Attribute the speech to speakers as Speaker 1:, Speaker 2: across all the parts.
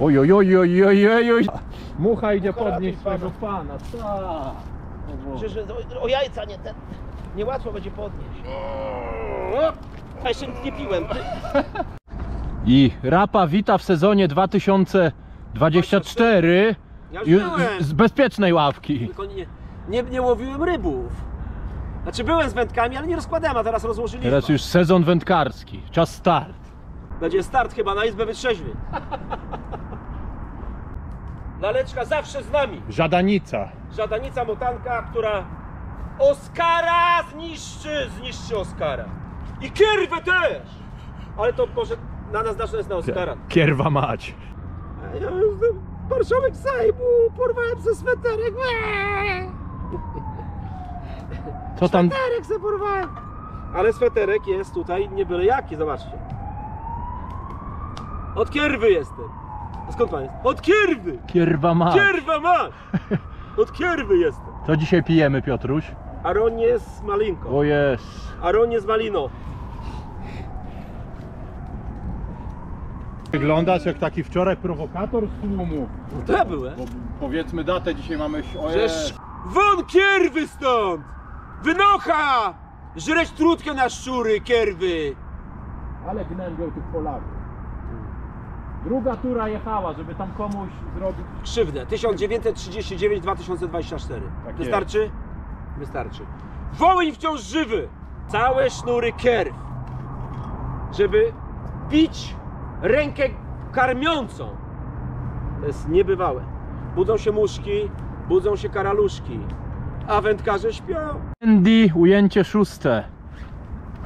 Speaker 1: Oj, oj, oj, oj, oj, oj, oj. Mucha idzie podnieść swojego pana. Ta.
Speaker 2: Przecież o, o jajca nie ten. Niełatwo będzie podnieść. A jeszcze nic nie piłem.
Speaker 1: I Rapa wita w sezonie 2024
Speaker 2: Ja już
Speaker 1: ju-
Speaker 2: byłem.
Speaker 1: z, z bezpiecznej ławki.
Speaker 2: Tylko nie, nie, nie łowiłem rybów. Znaczy byłem z wędkami, ale nie rozkładałem, a teraz rozłożyliśmy.
Speaker 1: Teraz już sezon wędkarski. Czas start.
Speaker 2: Będzie start chyba na Izbę Wytrzeźwień. Laleczka zawsze z nami.
Speaker 1: Żadanica.
Speaker 2: Żadanica motanka, która Oskara zniszczy, zniszczy Oskara. I kierwę też! Ale to może na nas nasze jest na Oskara.
Speaker 1: Kierwa mać.
Speaker 2: A Ja jestem marszałek Sejmu, porwałem ze sweterek. Eee!
Speaker 1: Co tam?
Speaker 2: Sweterek se porwałem. Ale sweterek jest tutaj nie byle jaki, zobaczcie. Od kierwy jestem. A skąd pan jest? Od kierwy!
Speaker 1: Kierwa mać.
Speaker 2: Kierwa masz! Od kierwy jestem.
Speaker 1: Co dzisiaj pijemy, Piotruś?
Speaker 2: Aronie z malinką.
Speaker 1: O jest.
Speaker 2: Aronie z malino.
Speaker 1: Wyglądasz jak taki wczoraj prowokator z tłumu.
Speaker 2: To ja byłem.
Speaker 1: Bo powiedzmy datę, dzisiaj mamy... O
Speaker 2: Żeż won kierwy stąd! Wynocha! Żreć trutkę na szczury, kierwy!
Speaker 1: Ale gnębią tych Polaków. Druga tura jechała, żeby tam komuś zrobić...
Speaker 2: Krzywdę. 1939-2024.
Speaker 1: Tak
Speaker 2: Wystarczy? Wystarczy. Wołyń wciąż żywy! Całe sznury kierw. Żeby bić rękę karmiącą. To jest niebywałe. Budzą się muszki, budzą się karaluszki, a wędkarze śpią.
Speaker 1: Andy, ujęcie szóste.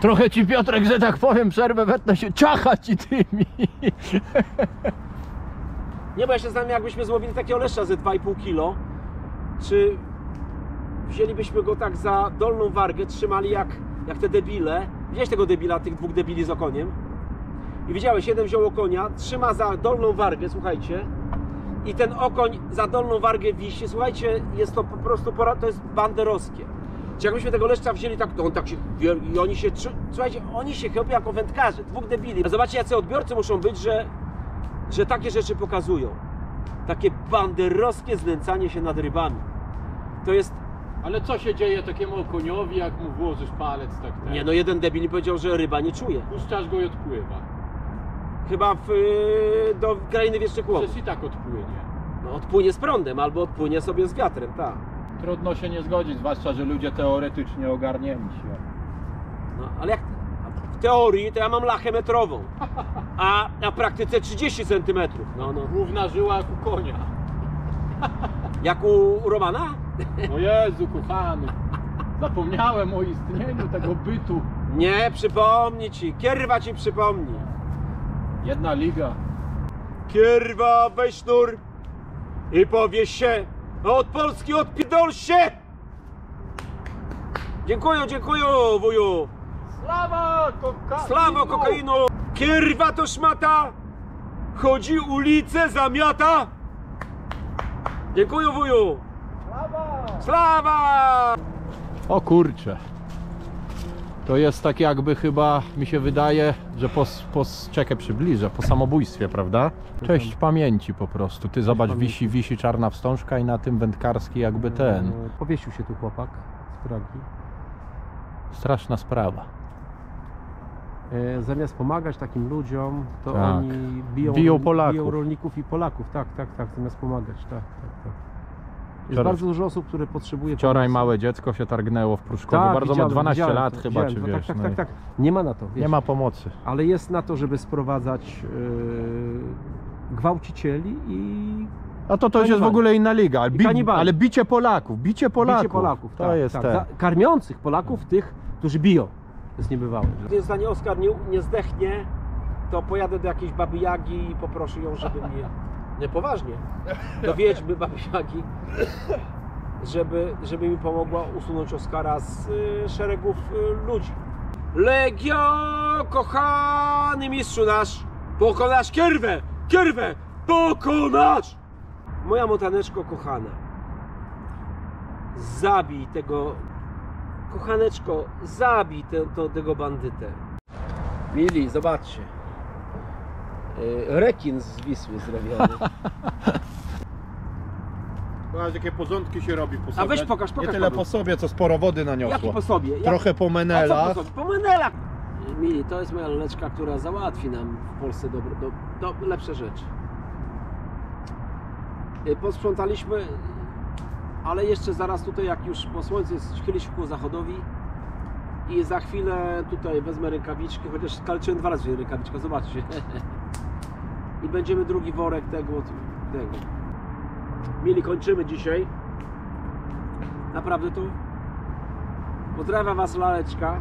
Speaker 1: Trochę ci Piotrek, że tak powiem, przerwę wetnę się ciachać i tymi.
Speaker 2: Nie, bo ja się zastanawiam, jakbyśmy złowili takiego leszcza ze 2,5 kg, czy wzięlibyśmy go tak za dolną wargę, trzymali jak, jak te debile. Widziałeś tego debila, tych dwóch debili z okoniem? I widziałeś, jeden wziął okonia, trzyma za dolną wargę, słuchajcie, i ten okoń za dolną wargę wisi. Słuchajcie, jest to po prostu, to jest banderowskie. Czy jakbyśmy tego leszcza wzięli tak, to on tak się, i oni się, słuchajcie, oni się chybią jako wędkarze, dwóch debili. A zobaczcie, jacy odbiorcy muszą być, że że takie rzeczy pokazują. Takie banderowskie znęcanie się nad rybami. To jest.
Speaker 1: Ale co się dzieje takiemu koniowi, jak mu włożysz palec tak ten?
Speaker 2: Nie no, jeden debil powiedział, że ryba nie czuje.
Speaker 1: Puszczasz go i odpływa.
Speaker 2: Chyba w, y, do krainy wiecznych chłopów.
Speaker 1: Przecież i tak odpłynie.
Speaker 2: No, odpłynie z prądem albo odpłynie sobie z wiatrem, tak.
Speaker 1: Trudno się nie zgodzić, zwłaszcza, że ludzie teoretycznie ogarnięci.
Speaker 2: No, ale jak w teorii to ja mam lachę metrową, a na praktyce 30 cm. No, no.
Speaker 1: Główna żyła jak u konia.
Speaker 2: Jak u Romana?
Speaker 1: O Jezu, kochany. Zapomniałem o istnieniu tego bytu.
Speaker 2: Nie, przypomni ci. Kierwa ci przypomni.
Speaker 1: Jedna liga.
Speaker 2: Kierwa, weź sznur i powie się, a od Polski odpierdol się! Dziękuję, dziękuję, wuju!
Speaker 1: Slawa kokainu!
Speaker 2: Sława kokainu! Kierwa to szmata! Chodzi ulicę, zamiata! Dziękuję, wuju!
Speaker 1: Slawa!
Speaker 2: Sława!
Speaker 1: O kurcze. To jest tak jakby chyba, mi się wydaje, że po, po czekaj przybliżę, po samobójstwie, prawda? Cześć pamięci po prostu. Ty zobacz, wisi, wisi czarna wstążka i na tym wędkarski jakby ten.
Speaker 3: E, Powiesił się tu chłopak z drogi.
Speaker 1: Straszna sprawa.
Speaker 3: E, Zamiast pomagać takim ludziom, to
Speaker 1: Tak.
Speaker 3: oni biją,
Speaker 1: Biją Polaków.
Speaker 3: biją rolników i Polaków. Tak, tak, tak, zamiast pomagać. Tak, tak, tak. Jest
Speaker 1: Wczoraj-
Speaker 3: bardzo dużo osób, które potrzebuje
Speaker 1: Wczoraj
Speaker 3: pomocy.
Speaker 1: małe dziecko się targnęło w Pruszkowie.
Speaker 3: Tak,
Speaker 1: Bardzo ma
Speaker 3: widziałem,
Speaker 1: 12
Speaker 3: widziałem
Speaker 1: lat chyba,
Speaker 3: widziałem
Speaker 1: czy
Speaker 3: to.
Speaker 1: wiesz.
Speaker 3: Tak,
Speaker 1: no
Speaker 3: tak,
Speaker 1: i
Speaker 3: tak, tak. Nie ma na to, wiesz.
Speaker 1: Nie ma pomocy.
Speaker 3: Ale jest na to, żeby sprowadzać yy, gwałcicieli i
Speaker 1: A to to już jest w
Speaker 3: Kanibali.
Speaker 1: ogóle inna liga. Ale,
Speaker 3: I
Speaker 1: bi,
Speaker 3: kanibali.
Speaker 1: ale bicie Polaków, bicie Polaków.
Speaker 3: bicie Polaków.
Speaker 1: To
Speaker 3: tak,
Speaker 1: jest
Speaker 3: tak.
Speaker 1: te.
Speaker 3: Za- Karmiących Polaków, tych, którzy biją. To jest niebywałe.
Speaker 2: Gdy zdanie Oskar nie, nie zdechnie, to pojadę do jakiejś baby Jagi i poproszę ją, żeby mnie... Nie, poważnie. Do wiedźmy baby Jagi, żeby, żeby mi pomogła usunąć Oskara z y, szeregów y, ludzi. Legio, kochany mistrzu nasz, pokonasz kierwę, kierwę, pokonasz! Moja motaneczko kochana, zabij tego, kochaneczko, zabij te, to, tego bandytę. Mili, zobaczcie. Y, rekin z Wisły zrobiony.
Speaker 1: Zobacz, jakie porządki się robi po
Speaker 2: A weź pokaż, pokaż,
Speaker 1: Nie tyle po sobie, co sporo wody naniosło.
Speaker 2: Jaki po sobie? Jak...
Speaker 1: Trochę po
Speaker 2: A co
Speaker 1: menelach.
Speaker 2: po sobie? Po menelach! Mili, to jest moja laleczka, która załatwi nam w Polsce dobro, do, do, lepsze rzeczy. Y, Posprzątaliśmy, ale jeszcze zaraz tutaj, jak już po słońcu schyli się ku zachodowi i za chwilę tutaj wezmę rękawiczki, chociaż kalczyłem dwa razy rękawiczkę, zobaczcie. I będziemy drugi worek tego, tego. Mili, kończymy dzisiaj. Naprawdę to Pozdrawiam Was laleczka.